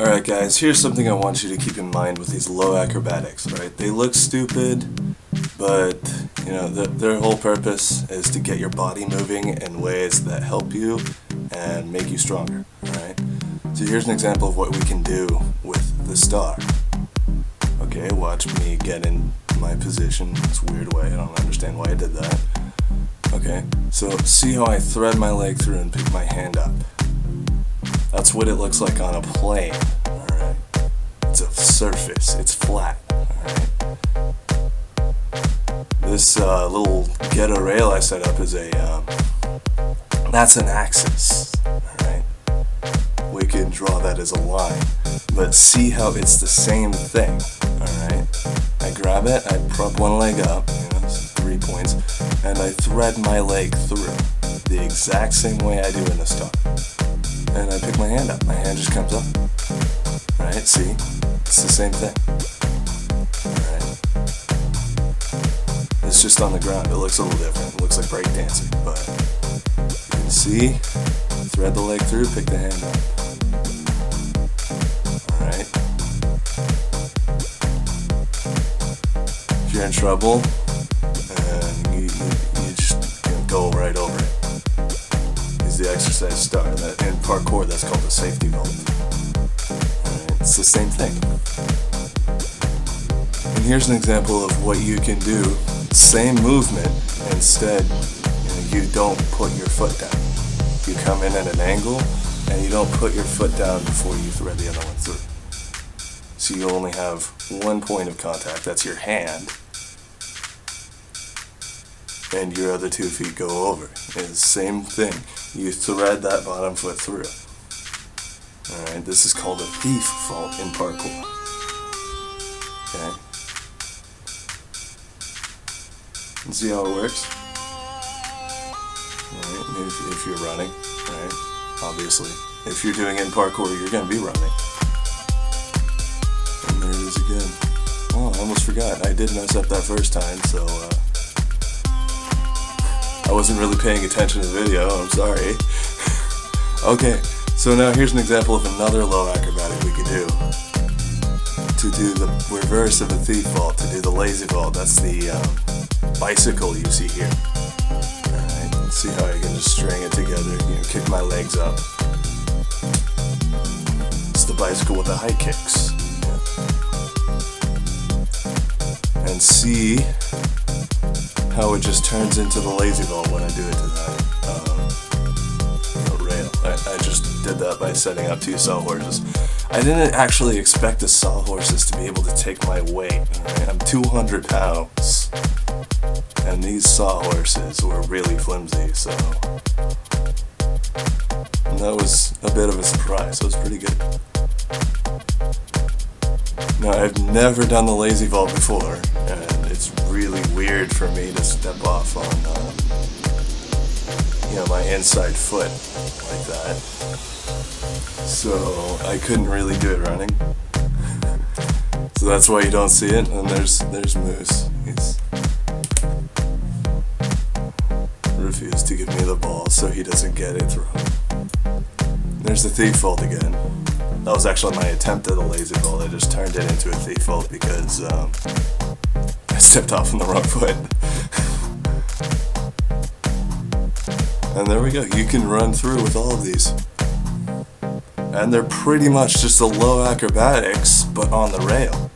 Alright guys, here's something I want you to keep in mind with these low acrobatics, right? They look stupid, but, you know, the, their whole purpose is to get your body moving in ways that help you and make you stronger, alright? So here's an example of what we can do with the star. Okay, watch me get in my position. It's weird way, I don't understand why I did that. Okay, so see how I thread my leg through and pick my hand up. That's what it looks like on a plane, alright? It's a surface, it's flat, alright? This uh, little ghetto rail I set up is a, um, that's an axis, alright? We can draw that as a line, but see how it's the same thing, alright? I grab it, I prop one leg up, you know, three points, and I thread my leg through the exact same way I do in the star and I pick my hand up. My hand just comes up. Right? See? It's the same thing. It's just on the ground. It looks a little different. It looks like breakdancing, but you can see, thread the leg through, pick the hand up. Alright? If you're in trouble, the exercise star. That in parkour, that's called a safety vault. It's the same thing. And here's an example of what you can do. Same movement. Instead, you, know, you don't put your foot down. You come in at an angle, and you don't put your foot down before you thread the other one through. So you only have one point of contact. That's your hand and your other two feet go over. The same thing. You thread that bottom foot through. Alright, this is called a thief vault in parkour. Okay? And see how it works? Alright, if, if you're running, right? Obviously. If you're doing it in parkour, you're going to be running. And there it is again. Oh, I almost forgot. I did mess up that first time, so, uh, I wasn't really paying attention to the video, I'm sorry. okay, so now here's an example of another low acrobatic we could do. To do the reverse of a thief vault, to do the lazy vault, that's the um, bicycle you see here. Alright, see how I can just string it together, you know, kick my legs up. It's the bicycle with the high kicks. And see how it just turns into the lazy vault when I do it to that um, rail. I, I, just did that by setting up two sawhorses. I didn't actually expect the sawhorses to be able to take my weight. I'm 200 pounds. And these sawhorses were really flimsy, so... And that was a bit of a surprise. It was pretty good. Now, I've never done the lazy vault before, really weird for me to step off on, uh, you know, my inside foot like that. So I couldn't really do it running. so that's why you don't see it. And there's there's Moose. He's refused to give me the ball so he doesn't get it thrown. There's the thief vault again. That was actually my attempt at a lazy vault. I just turned it into a thief vault because um, stepped off on the wrong foot. and there we go. You can run through with all of these. And they're pretty much just the low acrobatics, but on the rail.